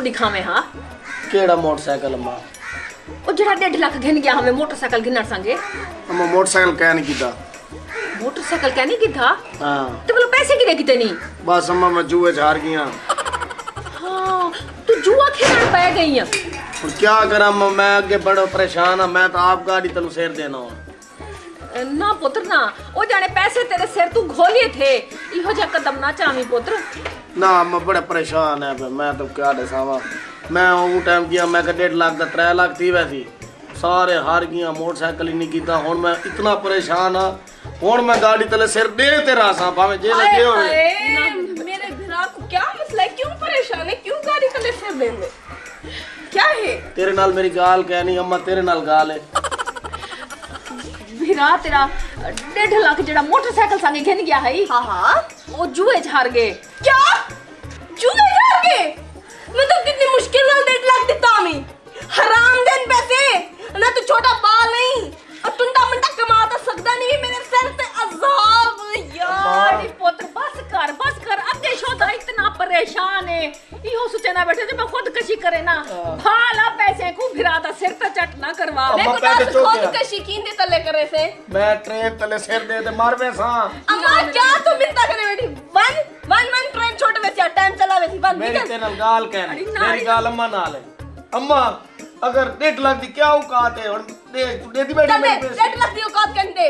को दिखावे हाँ? केड़ा मोटरसाइकिल अम्मा? ओ जड़ा डेढ़ लाख घिन गया हमें मोटरसाइकिल घिनर संगे। अम्मा मोटरसाइकिल कहने की था मोटरसाइकिल कहने की था हाँ। तो बोलो पैसे किने किते नहीं बस अम्मा मैं जुए हार गया। हाँ तू जुआ खेलने पै गई है और क्या करा मैं आगे बड़ा परेशान हाँ मैं तो आप गाड़ी तनु शेर देना हूँ ना पुत्र ना। ओ जाने पैसे तेरे सिर तू घोलिए थे। इहो जा कदम ना चावी पुत्र ਨਾ ਮੈਂ ਬੜਾ ਪਰੇਸ਼ਾਨ ਹੈ ਮੈਂ ਤਾਂ ਕਿਆ ਦਸਾਵਾਂ ਮੈਂ ਉਹ ਟਾਈਮ ਗਿਆ ਮੈਂ ਕਿ 1.5 ਲੱਖ ਦਾ 3 ਲੱਖ ਦੀ ਵੈਸੀ। ਸਾਰੇ ਹਾਰ ਗਿਆ ਮੋਟਰਸਾਈਕਲ ਹੀ ਨਹੀਂ ਕੀਤਾ। ਹੁਣ ਮੈਂ ਇਤਨਾ ਪਰੇਸ਼ਾਨ ਆ। ਹੁਣ ਮੈਂ ਗਾੜੀ ਤਲੇ ਸਿਰ ਦੇ ਤੇ ਰਾਸਾਂ ਭਾਵੇਂ ਜੇ ਲੱਗੇ ਹੋਵੇ ਮੇਰੇ ਭਰਾ ਕੋ ਕੀ ਮਸਲਾ ਹੈ? ਕਿਉਂ ਪਰੇਸ਼ਾਨ ਹੈ? ਕਿਉਂ ਗਾੜੀ ਤਲੇ ਸਿਰ ਦੇ ਦੇ ਕੀ ਹੈ? ਤੇਰੇ ਨਾਲ ਮੇਰੀ ਗਾਲ ਕਹਿਣੀ ਅਮਾ ਤੇਰੇ ਨਾਲ ਗਾਲ ਹੈ। ਭਰਾ ਤੇਰਾ 1.5 ਲੱਖ ਜਿਹੜਾ ਮੋਟਰਸਾਈਕਲ ਸੰਗ ਖਿੰਨ ਗਿਆ ਹੈ ਹਾਂ ਹਾਂ। ਉਹ ਜੂਏ ਚ ਗਏ। ਕੀ पैसे? मतलब कितनी मुश्किल से डेढ़ लाख देता हमें हराम देन पैसे। ना तू छोटा बाल नहीं और टुंटा मुंटा कमाता तो सकता नहीं मेरे सर से। अजाब यार पुत्र बस कर बस कर। अब के शोधा इतना परेशान है। यो सोचे ना बैठे जो मैं खुद कशी करे ना। भाला पैसे को फिराता सिर पे चट ना करवा। मैं को ना खुद कशी कींदे तले करे से। मैं ट्रेन तले सिर दे दे मार में सा अम्मा क्या तू मिंता करे बेटी वन वन वन ट्रेन छोटे में मेरी तेरे नाल गाल कहनी। मेरी गाल अम्मा नाल है। अम्मा अगर डेढ़ लाख दी क्या औकात है? और दे दे दी बैठ दे पैसे। डेढ़ लाख दी औकात कहने दे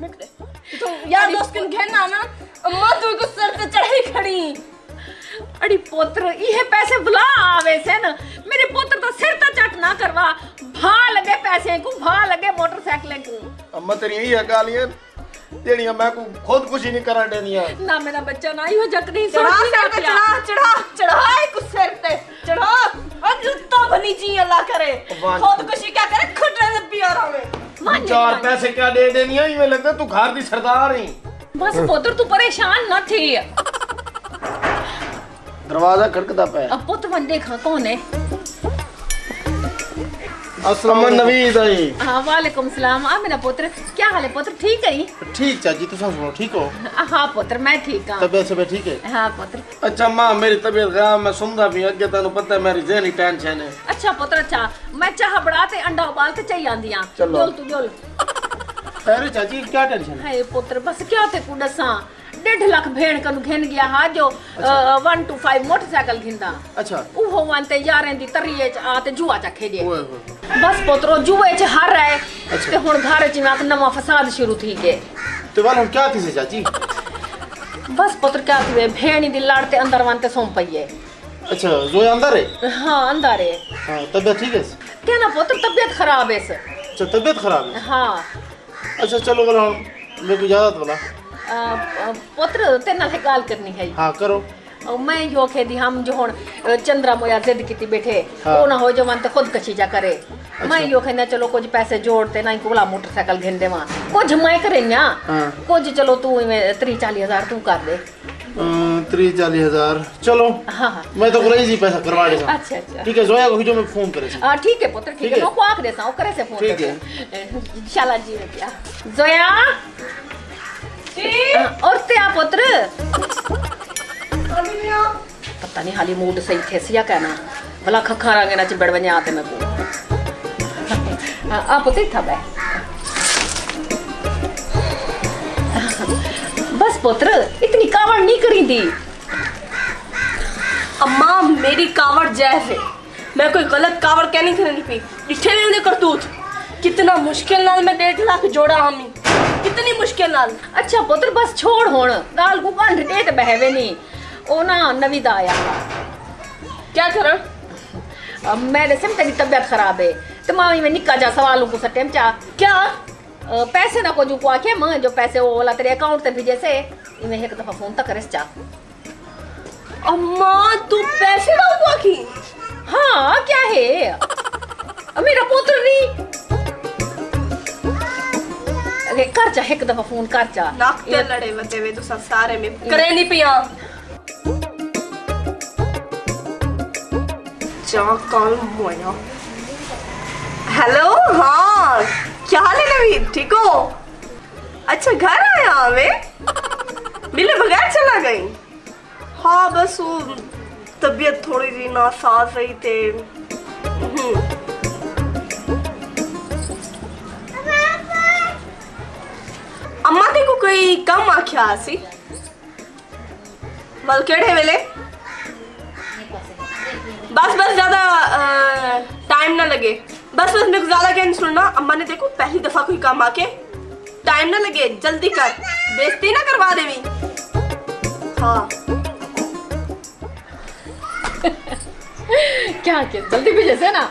मेरे को तो यार दोस्त किन कहना ना अम्मा तू को सर से चढ़ाई खड़ी। अरे पोत्र ये पैसे बुला आवे से ना। मेरे पोत्र तो सिर तो चट ना करवा। भा लगे पैसे को भा लगे मोटरसाइकिल को। अम्मा तेरी यही गालियाँ ਜਿਹੜੀਆਂ ਮੈਂ ਕੋ ਖੁਦਕੁਸ਼ੀ ਨਹੀਂ ਕਰਨ ਦੇਣੀਆਂ। ਨਾ ਮੇਰਾ ਬੱਚਾ ਨਾ ਹੀ ਹੋ ਜਕਦੀ ਚੜਾ ਚੜਾ ਚੜਾ ਚੜਾ ਇੱਕ ਸਿਰ ਤੇ ਚੜਾ ਅੰਜੁੱਤਾ ਬਣੀ ਜੀ ਅੱਲਾ ਕਰੇ। ਖੁਦਕੁਸ਼ੀ ਕਿਆ ਕਰੇ ਖੁੱਡੇ ਦੇ ਪਿਆਰ ਆਵੇ ਚਾਰ ਪੈਸੇ ਕਿਆ ਦੇ ਦੇਣੀਆਂ ਇਵੇਂ ਲੱਗਦਾ ਤੂੰ ਘਰ ਦੀ ਸਰਦਾਰ ਹੀ ਬਸ ਪੁੱਤਰ ਤੂੰ ਪਰੇਸ਼ਾਨ ਨਾ ਥੀ। ਦਰਵਾਜ਼ਾ ਖੜਕਦਾ ਪਿਆ। ਪੁੱਤ ਵੰਡੇ ਖਾ ਕੌਣ हाँ। वालेकुम सलाम। आप मेरा पुत्र। क्या हाल है पुत्र? ठीक है ठीक चाची तुम सुनो ठीक हो? हाँ पुत्र मैं ठीक हाँ। तबीयत सब ठीक है? हाँ पुत्र। अच्छा माँ मेरी तबीयत खराब मैं सुनता भी अगे तेन पता है मेरी जहनी टेंशन है। अच्छा पुत्र अच्छा। मैं चाह बड़ा ते अंडा उबाल के चाहिए आंदी हाँ। चलो। तू डोल अरे चाची क्या टेंशन है? पुत्र बस क्या ते कुडसा डेढ़ लाख भेड़ कनु घिन गया हा जो अच्छा। वन टू फाइव मोटरसाइकिल घिंदा। अच्छा। उहो वन ते यारें दी तरिए च आ ते जुआ च खेजे। बस पुत्रो जुए च हार रहे ते हुन घर च ना नवा फसाद शुरू थी गए तो वाल हम क्या थी से चाची? बस पुत्र क्या थी भेड़ी दी लाड़ ते अंदर वन ते सौंप पई है अच्छा जोया अंदर है? हाँ अंदर है। हाँ तबीयत ठीक है? क्या ना पुत्र तबीयत खराब है इस। अच्छा तबीयत खराब है? हाँ। अच्छा चलो बोला मेरे को इजाज़त बोला पुत्र तेरे नाल गल करनी है। हाँ करो। मैं यो खे दी हम जो हुन चंद्रा मोया जिद की बैठे हाँ। वो ना हो जो मन ते खुद कशी जा करे। मैं यो कहना चलो कुछ पैसे जोड़ते ना कोला मोटरसाइकिल घिन देवा। कुछ मैं करे ना हाँ। कुछ चलो तू इवें त्री चाली हज़ार तू कर दे। तीस चालीस हज़ार चलो। हाँ हाँ। मैं तो रही जी पैसा करवा देगा अच्छा अच्छा। ठीक है जोया को जो मैं फ़ोन करे हाँ ठीक है पुत्र ठीक है। है। नो को आख दे सा करे से फ़ोन ठीक है। शाला जी ने किया जोया! हाँ, और आ पुत्र पता नहीं हाली मूड सही थे सिया कहना। भला खखा रंगे ना चिबड़ बने आते मैं को हाँ, आ पुत्र था बे। बस पुत्र इतनी कावड़ नहीं करी थी अम्मा मेरी कावड़ जैस है। मैं कोई गलत कावड़ क्या नहीं करनी पी डिठे नहीं करतूत। कितना मुश्किल नाल मैं डेढ़ लाख जोड़ा हमी मुश्किल नाल। अच्छा पुत्र, बस छोड़ हुन। गाल को कंठ डेट बहवे नहीं ओ ना नवी दा आया। क्या करा? अब मेरे से तेरी तबीयत खराब है। तो मामी में निक्का जा सवालों को सटेम चा, क्या? पैसे ना को जो को आके मैं जो पैसे वो वाला तेरे अकाउंट ते भेजे से इमे एक दफ़ा फ़ोन तक करे चा। अम्मा, तू पैसे डाल की हाँ क्या है? मेरा पुत्र नहीं अरे कर चा एक दफ़ा फ़ोन कर चा नाक ते लड़े वते वे तो सब सारे में करे नहीं पिया जा कॉल मोया हेलो हाँ क्या हाल है नवीद ठीक हो अच्छा घर आया हमें मिले बगैर चला गई हाँ बस वो तबीयत थोड़ी सी नासाज रही थे आख्या सी। बल केड़े वेले? बस बस ज़्यादा टाइम ना लगे। बस बस मेरे को ज़्यादा क्या नहीं सुनना। अम्मा ने देखो पहली दफ़ा कोई काम आके टाइम ना लगे। जल्दी कर। बेइज्जती ना करवा देवी। हाँ। क्या किया? जल्दी भेजे ना।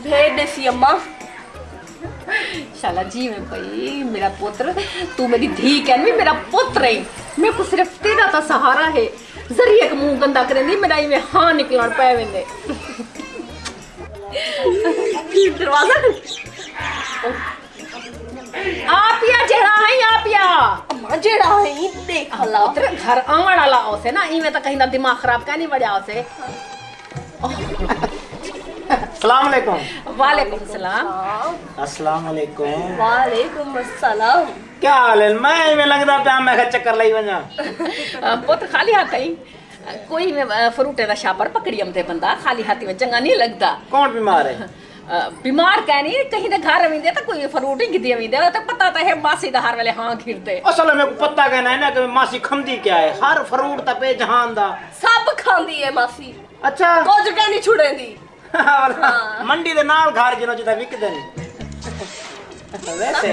भेज दे सी अम्मा। शाला जी में भाई मेरा पुत्र तू मेरी धी कहन भी मेरा पुत्र है। मेरे को सिर्फ़ तेरा ता सहारा है। ज़रिए का मुँह गंदा करेंदी मेरा इवे हाँ निकलण पे वेंदे दरवाज़ा? आप या जेड़ा है आप या अम्मा जेड़ा है देख ला। पुत्र घर आवन वाला ओसे ना इवे तो कहीं ना दिमाग खराब का नहीं बढ़िया ओसे अस्सलाम वालेकुम वालेकुम सलाम अस्सलाम वालेकुम वालेकुम अस्सलाम क्या हाल है? मैं लगदा पिया मैं चक्कर लाई पुत्र खाली हाथ। ही कोई में फ्रूटे दा शापर पकड़ी हमते बंदा खाली हाथी में चंगा नहीं लगदा। कौन बीमार है? बीमार कहनी कहीं दे घर तो कोई फ्रूट ही गिदी तो पता तो है मासी दा हर वेले हाँ घिरते असल में पता कहना है ना कि मासी खमदी क्या है। हर फ्रूट तपे जहान दा। सब खांदी है मासी। अच्छा। कुछ नहीं मंडी दे नाल घर जिनो जिदा विकदे ने। वैसे?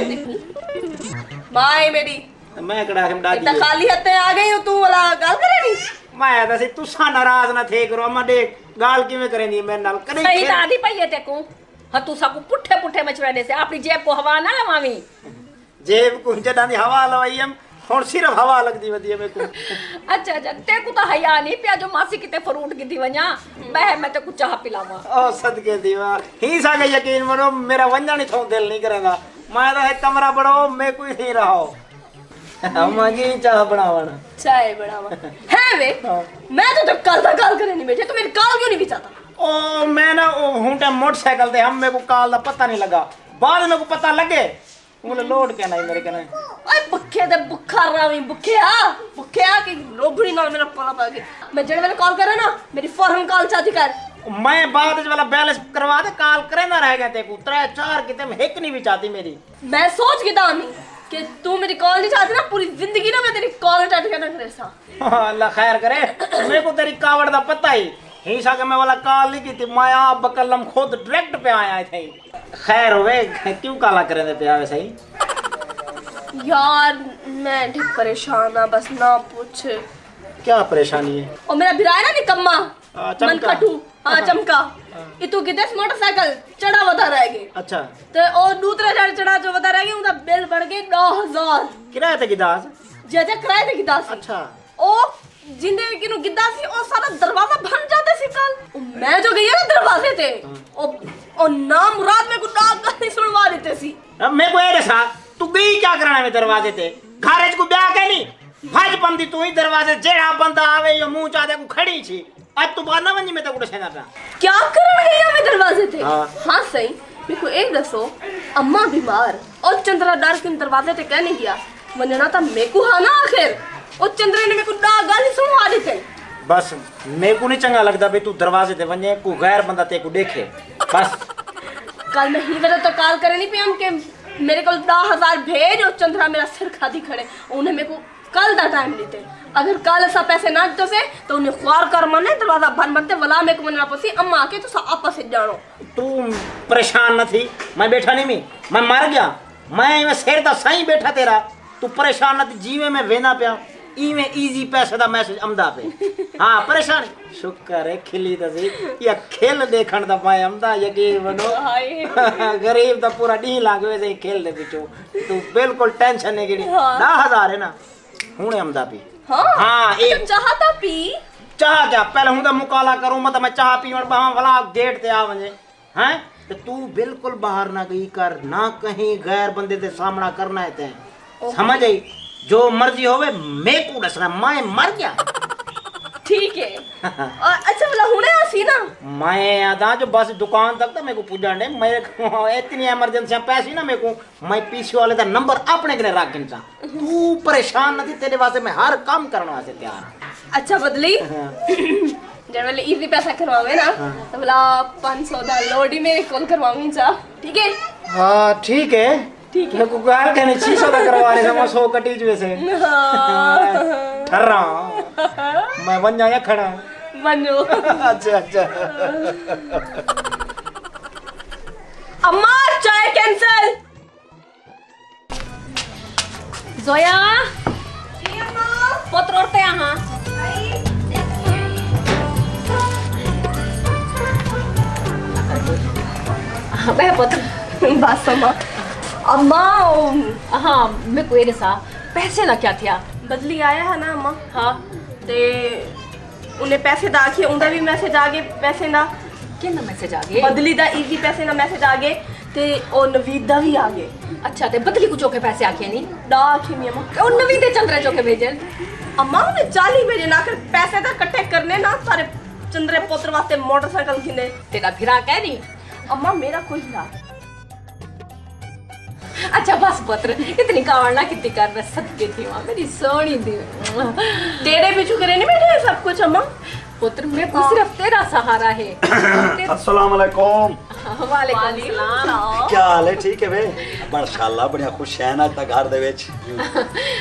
माँ है मेरी। मैं कड़ा हम डाजी इतना खाली हत्ते आ गई तू वाला गल करेगी मैं दसे तुसा नाराज़ ना थे करो अम्मा देख गाल किवें करेनी मैं नाल? कदे सही आदि पई है तेको। हाँ तू सबको पुट्ठे पुट्ठे मचवाने से अपनी जेब को हवा ना लवावी। जेब को जदा दी हवा लवाई हम हुन सिर्फ़ हवा लगदी वदी मेरे को अच्छा अच्छा तेको तो हया नहीं पिया जो मासी किते फ्रूट गिदी वञा बह मैं तेको चाह पिलावा ओ सदके दीवा ही सागे यकीन मनो मेरा वंजा नहीं थो दिल नहीं करेगा मैं तो एक कमरा बड़ो मैं कोई नहीं रहो अम्मा जी चाह बनावन चाय बनावा है वे मैं तो जब कल तक कॉल करे नहीं बैठे तो मेरी कॉल क्यों नहीं बिचाता ओ मैं ना ओ हूँ टाइम मोटरसाइकिल ते हम मेरे को काल दा पता नहीं लगा बाद में को पता लगे मुझे लोड के नहीं मेरे कने ओए बुखे दे बुखा रावी बुखे आ बुखे आ कि लोभड़ी नाल मेरा पता पा गया। मैं जेड़े वेले कॉल करे ना मेरी फ़ौरन कॉल चाची कर। मैं बाद वाला बैलेंस करवा दे काल करे ना रह गए ते को। त्रै चार किते में एक नहीं भी चाहती मेरी। मैं सोच के दामी कि तू मेरी कॉल नहीं चाहती ना पूरी ज़िंदगी ना मैं तेरी कॉल अटेंड करना करे सा। अल्लाह खैर करे। मेरे को तेरी कावड़ दा पता ही। ही सा के मैं वाला काल नहीं की थी मैं आप बकलम खुद डायरेक्ट पे आया थे खैर होवे क्यों काला करे दे पे आवे सही? यार मैं ठीक परेशान आ बस ना पूछ। क्या परेशानी है? और मेरा भिरा ना निकम्मा हाँ, मन कटू। हाँ चमका। ये तू कितने मोटरसाइकिल चढ़ा बता रह गए अच्छा। तो और दूसरा चढ़ चढ़ा जो बता रह गए उनका बिल बढ़ गए नौ हज़ार। किराए ते गिदास जैसे किराए थे गिद्दा सी अच्छा। ओ जिंदे कि नु गिद्दा सी ओ सारा दरवाज़ा बन जाते सी कल। ओ मैं जो गई ना दरवाजे थे ओ ओ ना मुराद में को डाक गाली सुनवा देते सी। अब मैं को ये सा तू गई क्या कराने में दरवाजे ते? घरे को ब्याह के नहीं? भज पंदी तू ही दरवाजे जेड़ा बंदा आवे यो मुँह चादे को खड़ी छी आज तू बाना मंजी में तो कुछ है ना क्या करन गई हमें दरवाजे थे हाँ। हाँ सही। मेरे को एक दसो अम्मा बीमार और चंद्रा डर के दरवाजे ते कहने गया वरना था मेरे को हाँ ना आखिर। और चंद्रा ने मेरे को डाक गाली सुनवा देते बस मेरे को नहीं चंगा लगता भाई तू दरवाजे ते वने को गैर बंदा ते को देखे। बस। कल मैं ही तो कॉल करे नहीं पियम के। मेरे को दस हज़ार भेज और चंद्रा मेरा सिर खादी खड़े। उन्हें मेरे को कल दा टाइम देते। अगर कल ऐसा पैसे ना देते से तो उन्हें ख्वार कर मने दरवाज़ा बंद बनते वला मेरे को मने पसी अम्मा आके तो आपस से जानो। तू परेशान न थी। मैं बैठा नहीं मैं। मैं मर गया। मैं इवें सिर दा सही बैठा तेरा। तू परेशान न थी जीवे में वेना पिया। इवें इजी पैसे दा मैसेज आमदा पे हाँ परेशान। शुक्र है खिली दसी या खेल देखण दा पाए आमदा यकीन बनो गरीब दा पूरा डी लाग से खेल दे पिछो तू बिल्कुल टेंशन हाँ। 10000 है। ना? हुने आमदा पी। हाँ? हाँ तो एक चाहता पी? चाह क्या पहले हूँ तो मुकाला करूँ मत मैं चाह पीवण बहा भला गेट ते आ वने हैं? तो तू बिल्कुल बाहर ना गई कर ना कहीं गैर बंदे ते सामना करना है ते। समझ आई? जो मर्ज़ी होवे मैं को दसना मैं मर गया ठीक है। और अच्छा बोला हुने आसी ना। मैं आदा जो बस दुकान तक तो मेरे को पूजा ने मेरे को इतनी इमरजेंसी पैसी ना मेरे को। मैं पीसी वाले का नंबर अपने कने रख गिनसा तू परेशान नहीं तेरे वास्ते मैं हर काम करने वास्ते तैयार अच्छा बदली। हाँ। जब वाले इजी पैसा करवावे ना तो बोला 500 दा लोड ही मेरे कॉल करवावी चा। ठीक है? हाँ ठीक है। ठीक है। को कार कहने छह सौ करवा रहे हम सौ कटी जुए से। कर रहा हूँ मैं बन जाया खड़ा बनो। अच्छा अच्छा। अम्मा चाय कैंसिल जोया। पुत्र उठते यहाँ हाँ, बह पुत्र बस अम्मा हाँ मैं कोई नहीं सा पैसे ना क्या थिया बदली आया है ना अम्मा। हाँ। ते उन्हें पैसे दाखिए उनका भी मैसेज आ गए पैसे ना। कि ना मैसेज आ गए? बदली दा इजी पैसे ना मैसेज आ गए ते ओ नवीद दा भी आ गए। अच्छा ते बदली को चौके पैसे आखे नहीं? दा आखी नहीं अम्मा। और नवी दे चंद्रे चौके भेजन। अम्मा उन्हें चाली भेजे ना कर पैसे तो इकट्ठे करने ना सारे चंद्रे पुत्र वास्ते मोटरसाइकिल किने तेरा फिरा कह नहीं। अम्मा मेरा कोई ना अच्छा बस पुत्र। इतनी कावड़ना कितनी कर मैं सदके थी वहाँ। मेरी सोनी दी तेरे पीछू करे नहीं बैठे सब कुछ अम्मा? पुत्र मेरे को सिर्फ़ तेरा सहारा है। अस्सलाम वालेकुम वालेकुम सलाम। क्या हाल है? ठीक है वे माशाल्लाह बढ़िया खुश है ना ता घर दे विच।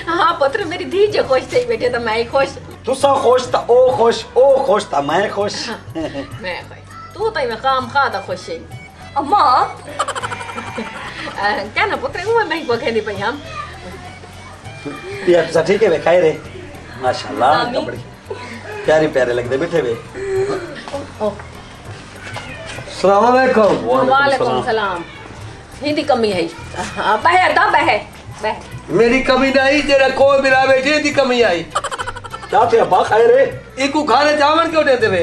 हाँ पुत्र मेरी धी जो खुश थी बेटे तो मैं ही खुश। तुसा खुश ता ओ खुश ओ खुश ता मैं खुश। मैं खुश। तू तो मैं काम खा दा खुश है। अम्मा क्या ना पुत्र वो मैं को कहनी पई हम ये तुसा ठीक है वे खाए रे माशाल्लाह बड़ी प्यारे प्यारे लगदे बैठे वे सलाम अलैकुम वालेकुम सलाम हिंदी कमी है बह दा बह बह मेरी कमी नहीं तेरा कोई मिला बेटे दी कमी आई क्या थे अब्बा खाए रे इकू खाने चावल क्यों देते वे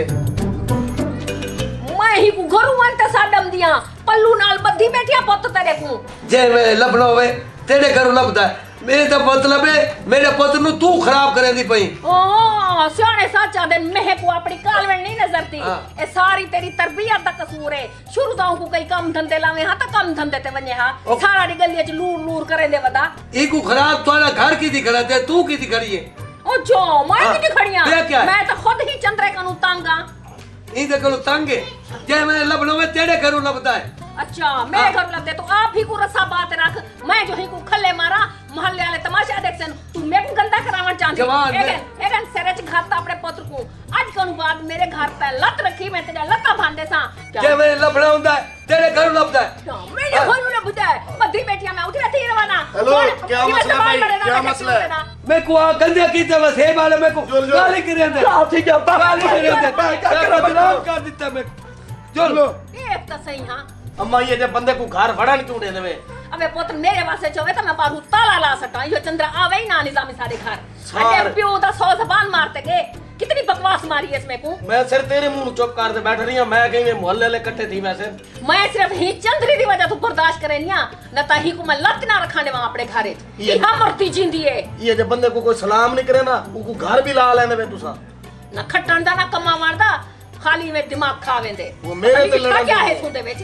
मैं ही को घरू अंत साडम दिया पल्लू नाल बद्धी बैठिया पुੱਤ तेरे को। जे मैं लभना होवे तेरे घरों लभदा मेरे तो मतलब है मेरे पुत्र नु तू खराब करे दी पई। ओ सियाने साचा दिन मह को अपनी कालवेल नहीं नजरती हाँ। ए सारी तेरी तरबियत दा कसूर है। शुरू तो को कई काम धंधे लावे हाँ तो काम धंधे ते वने हाँ। सारा दी गली च लूर लूर करे दे वदा। इकू खराब तुम्हारा घर की दी खड़ा ते तू की दी खड़ी है? ओ जो मैं हाँ। नहीं खड़िया? मैं तो खुद ही चंद्रे कनु तंगा ई दे कलो तंग है। जे मैं लभना होवे तेरे घरों लभदा है। अच्छा मेरे हाँ। घर लगते तो आप ही को रस्सा बात रख। मैं जो ही को खले मारा मोहल्ले वाले तमाशा देख सन तू मेरे को गंदा करावन चाहती जवान मैं- एगन एगन सेरे च घाता अपने पुत्र को। आज कनु बाद मेरे घर पे लत रखी मैं तेरा लत्ता भांदे सा। जे मैं लभना हुंदा है? तेरे घरों लभदा है? मेरे हाँ। घर में बुदा है। बद्धी बेटियाँ मैं उठी रहती रवाना। हेलो, क्या मसला भाई? क्या मसला है? मैं को आ गंदे की ते बस हे वाले मैं को। गाली करे दे क्या ठीक है गाली करे दे क्या करो बदनाम कर दिता मैं। चलो। एक तो सही हाँ। अम्मा ये जे बंदे को घर फड़ा नहीं क्यों दे देवे। अबे पुत्र मेरे वास्ते चोवे तो मैं बाहू ताला ला सका। यो चंद्र आवे ही ना निजामी सारे घर। अरे प्यो दा सौ जबान मारते गए कितनी बकवास मारी है इसमें को मैं सिर तेरे मुँह चुप कर दे बैठ रही हूँ मैं कहीं में मोहल्ले ले इकट्ठे थी वैसे। मैं सिर्फ़ ही चंद्री दी वजह तो बर्दाश्त करे निया न ता ही को मैं लत ना रखाने वहाँ अपने घरे ये- ये मरती जिंदी है। ये जे बंदे को कोई सलाम नहीं करे ना उनको घर भी ला लेने वे तुसा। न खट्टण दा ना कमावण दा। खाली में दिमाग खा वेंदे। वो मेरे ते लड़ा क्या है दो। सुंदे विच?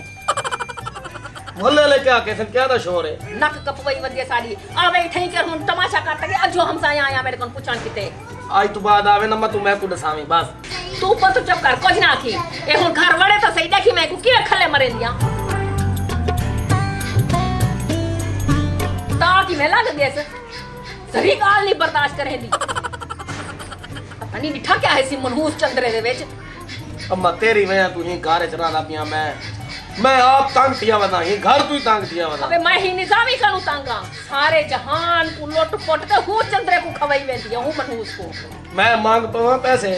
मोहल्ले ले क्या कैसे क्या दा शोर है? नक कपवई वंदे सारी। आवे ठई कर हुन तमाशा करते गए अजो हमसा आया मेरे कोन पुछण किते। आज तू बाद आवे ना मैं तू मैं को दसावी बस। तू पत चुप कर कुछ ना थी ए हुन घर वड़े तो सही देखी मैं को के खले मरे दिया? ताकि मैं लग गए से। सही गाल नहीं बर्दाश्त करे दी। पता नहीं निठा क्या है सी मनहूस चंद्रे दे विच। अम्मा तेरी वजह तू ही घर चला दा पिया मैं। मैं आप तंग थिया वदा ये घर तू तंग थिया वदा अबे मैं ही निजामी कनु तंगा। सारे जहान को लुट पुट के हूँ चंद्रे को खवई वेंदी हूँ मनहूस को। मैं मांग पवा पैसे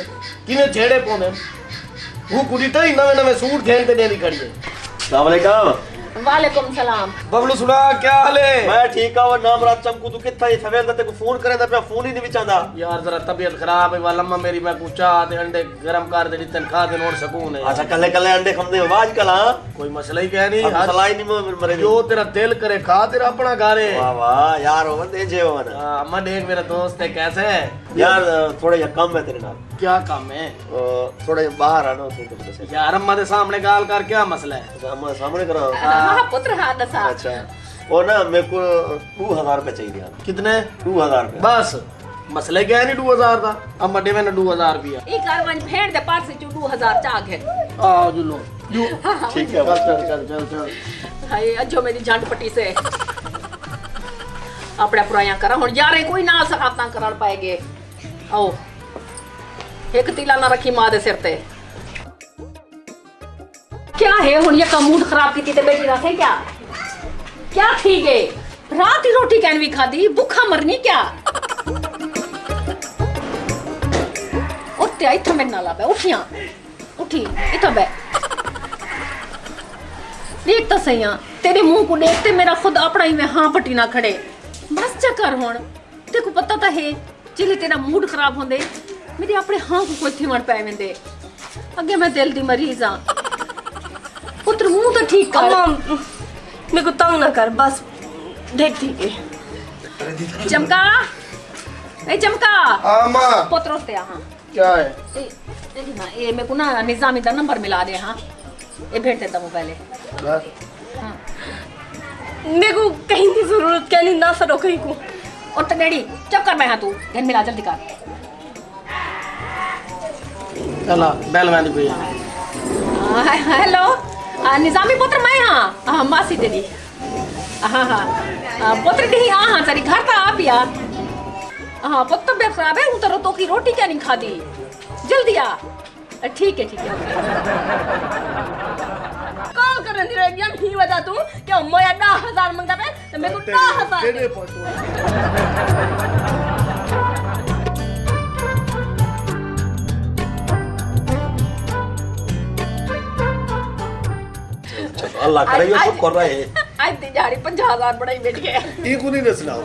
किने छेड़े पोने? हूँ कुड़ी तो ही नवे नवे सूट घेन ते देनी खड़ी है अस्सलाम वालेकुम वालेकुम सलाम। बबलू सुना क्या हाल है? मैं ठीक हूँ नाम रात चमकू तू कित्था ही सवेर दा ते को फ़ोन करे दा पे फ़ोन ही नहीं विचांदा। यार जरा तबीयत खराब है वाला अम्मा मेरी मैं पूछा ते अंडे गरम कर दे तनखा दे नोट सकून है। अच्छा कल्ले कल्ले अंडे खमदे आवाज़ कला कोई मसला ही क्या नहीं आज सलाई नहीं मो- मरे जो तेरा दिल करे खा तेरा अपना घर है वाह वाह यार हो दे जे हो ना हाँ, अम्मा देख मेरा दोस्त है कैसे है? यार थोड़ा या कम है तेरे नाल। क्या काम है? थोड़ा बाहर आना यार अम्मा के सामने गाल कर क्या मसला है? हम सामने करो। पुत्र हाँ दशा अच्छा। और ना मेरे को टू हज़ार रुपये चाहिए कितने? टू हज़ार रुपये बस। मसला क्या है नहीं टू हज़ार था अब मड्डे में टू हज़ार भी है एक बार मन दे पास से टू हज़ार चाग है। आ जो लो। हाँ, हाँ। ठीक है। बस चल चल चल चल। हाय अजो मेरी जंड पट्टी से। अपने पुराया करा। हुन यार कोई ना सकाता करन पाएगे। आओ। एक तिला ना रखी माँ दे सिर ते। क्या है? हुन ये मूड खराब कीती ते बेटी रखे क्या? क्या ठीक है रात ही रोटी कैन भी खादी भूखा मरनी क्या? उठिया इतना मेरे नाल आवे, उठिया। उठी इतना बे। देख तो सही हाँ तेरे मुँह को देखते मेरा खुद अपना ही में हाँ पटी ना खड़े। बस चक्कर होन। तेको पता तो है ज़िले तेरा मूड खराब होंदे, मेरे अपने हाँ को कोई थिमण पै वेंदे। अगे मैं दिल दी मरीज़ हाँ पुत्र मुँह तो ठीक कर। अम्मा मेरे को तंग ना कर बस देख ठीक है चमका। नहीं चमका। हाँ, अम्मा। पुत्र से हाँ। क्या है? देखिए हाँ। ना ये मेरे को ना निजामी का नंबर मिला दे हाँ। ये भेज देता हूँ पहले। हाँ। मेरे को कहीं की ज़रूरत क्या नहीं ना सरो कहीं को। और तो तनेड़ी चुप कर मैं हाँ तू। धन मिला जल्दी कर। चला बेल मैंने भी हेलो। निजामी पुत्र मैं हाँ। हाँ मासी तेरी। हाँ पुत्र नहीं हाँ हाँ तेरी घर था आप यार हाँ पुत्र तबियत खराब है हूँ तो तो की रोटी क्या नहीं खादी जल्दी आ। ठीक है ठीक है। कॉल करने दी रहेगी हम ही बता तू। क्या मोया दस हज़ार मंगता पे? तो मेरे को दस हज़ार। दे। अल्लाह करे ये सब कर रहे हैं। आज दी झाड़ी 50000 बड़ा ही बैठ गया ये को नहीं दसना।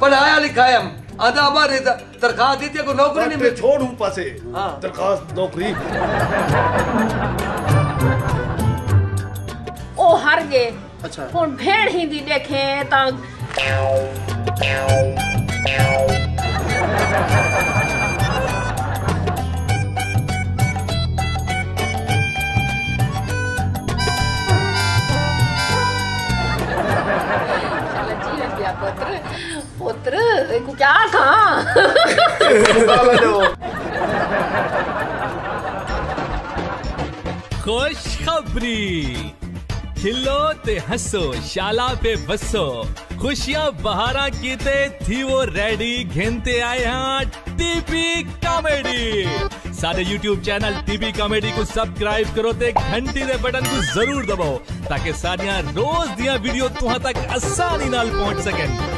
पढ़ाया लिखा है हम। आधा आबाद रहता दरखास्त दी थी को नौकरी नहीं मिली। छोड़ हूँ पासे। हाँ। दरखास्त नौकरी। ओ हर जे अच्छा। कौन भेड़ ही दी देखे ता पुत्र को क्या कहा? खुशखबरी। खिलो ते हंसो, शाला पे बसो। खुशियाँ बहारा कीते थी वो रेडी, घेनते आए हैं टीपी कॉमेडी। सारे YouTube चैनल टीपी कॉमेडी को सब्सक्राइब करो ते घंटी दे बटन को ज़रूर दबाओ, ताकि सारियाँ रोज दियाँ वीडियो तुहां तक आसानी नाल पहुँच सकन